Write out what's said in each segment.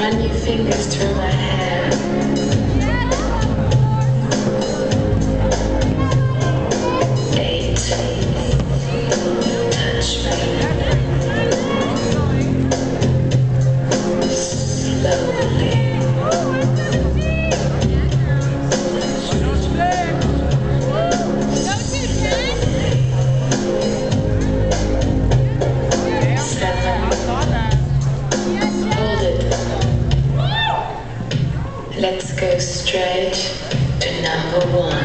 Run your fingers through my hair. Let's go straight to number one.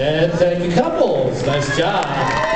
And thank you, couples. Nice job.